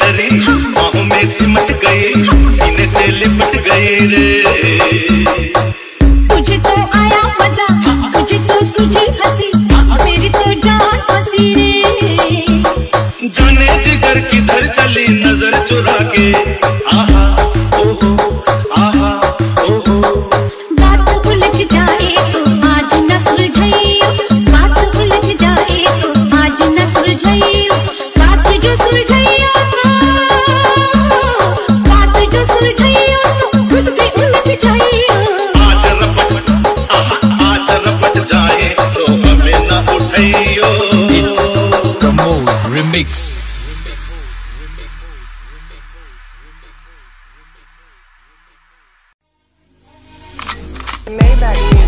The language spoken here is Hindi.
डरी बाहों में सिमट गए सीने से लिपट गए रे। मुझे तो आया मज़ा मुझे तो सूझी हँसी मेरी तो जान हँसी रे। जाने जिगर किधर चली नज़र चुरा के Remix. Maybach